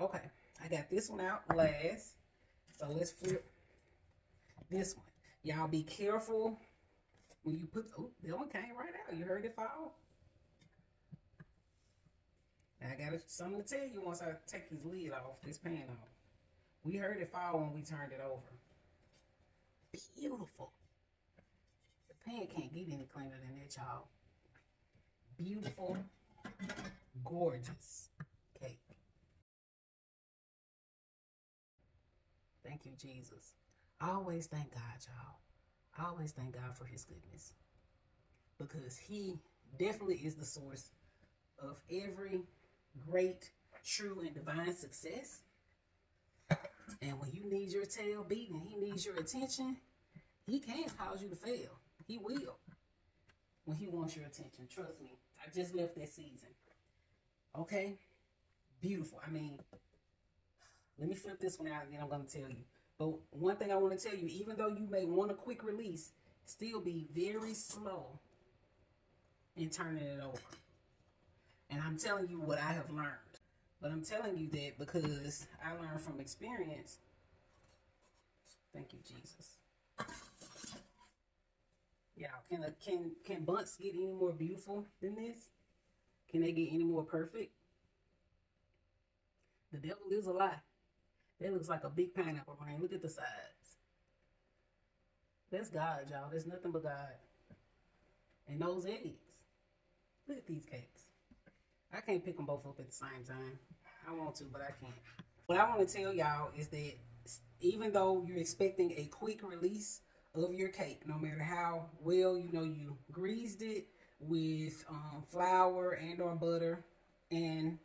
Okay, I got this one out last. So let's flip this one. Y'all be careful when you put, oh, that one came right out. You heard it fall? I got something to tell you once I take this lid off, this pan off. We heard it fall when we turned it over. Beautiful. The pan can't get any cleaner than that, y'all. Beautiful, gorgeous Thank you, Jesus. I always thank God, y'all. I always thank God for his goodness. Because he definitely is the source of every great, true, and divine success. And when you need your tail beaten, he needs your attention, he can cause you to fail. He will. When he wants your attention. Trust me. I just left that season. Okay? Beautiful. I mean, let me flip this one out and then I'm going to tell you. But one thing I want to tell you, even though you may want a quick release, still be very slow in turning it over. And I'm telling you what I have learned. But I'm telling you that because I learned from experience. Thank you, Jesus. Yeah, can a, can can Bundts get any more beautiful than this? Can they get any more perfect? The devil is a lie. That looks like a big pineapple ring. Look at the sides. That's God, y'all. There's nothing but God. And those eggs. Look at these cakes. I can't pick them both up at the same time. I want to, but I can't. What I want to tell y'all is that even though you're expecting a quick release of your cake, no matter how well you know you greased it with um, flour and or butter and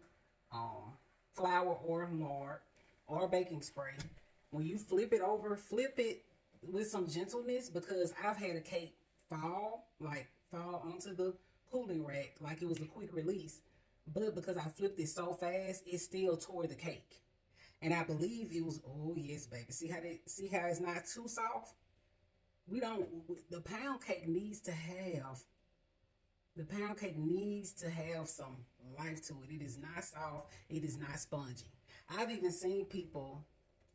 um, flour or lard or baking spray, when you flip it over, flip it with some gentleness because I've had a cake fall, like fall onto the cooling rack like it was a quick release. But because I flipped it so fast, it still tore the cake. And I believe it was, oh yes, baby. See how they, see how it's not too soft? We don't, the pound cake needs to have, the pound cake needs to have some life to it. It is not soft. It is not spongy. I've even seen people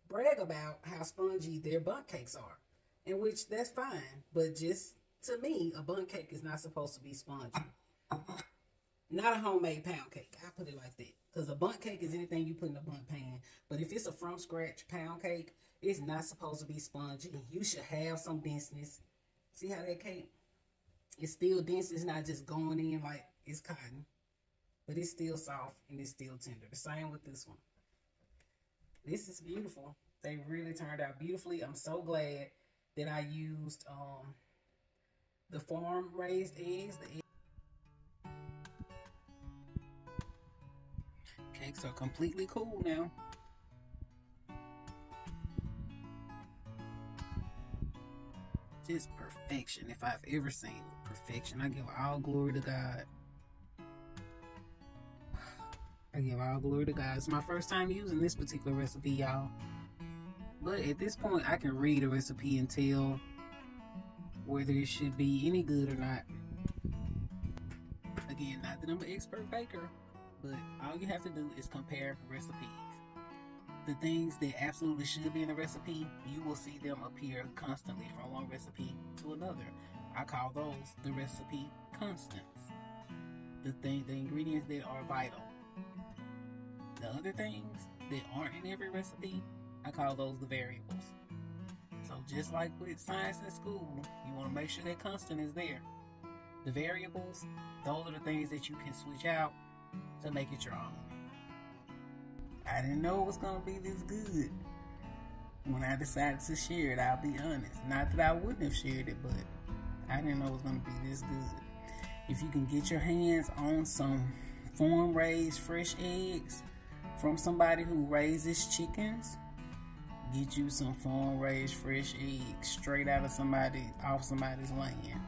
brag about how spongy their Bundt cakes are. In which that's fine. But just to me, a Bundt cake is not supposed to be spongy. Not a homemade pound cake. I put it like that. Because a Bundt cake is anything you put in a Bundt pan. But if it's a from scratch pound cake, it's not supposed to be spongy. You should have some denseness. See how that cake? It's still dense. It's not just going in like it's cotton. But it's still soft and it's still tender. The same with this one. This is beautiful. They really turned out beautifully. I'm so glad that I used um, the farm raised eggs, the Cakes are completely cool now. Just perfection. If I've ever seen perfection, I give all glory to God. I give all glory to God. It's my first time using this particular recipe, y'all. But at this point, I can read a recipe and tell whether it should be any good or not. Again, not that I'm an expert baker, but all you have to do is compare recipes. The things that absolutely should be in a recipe, you will see them appear constantly from one recipe to another. I call those the recipe constants. The thing, the ingredients that are vital. The other things that aren't in every recipe, I call those the variables. So just like with science in school, you want to make sure that constant is there. The variables, those are the things that you can switch out to make it your own. I didn't know it was gonna be this good when I decided to share it. I'll be honest. Not that I wouldn't have shared it, but I didn't know it was gonna be this good. If you can get your hands on some farm raised fresh eggs from somebody who raises chickens, get you some farm raised fresh eggs straight out of somebody off somebody's land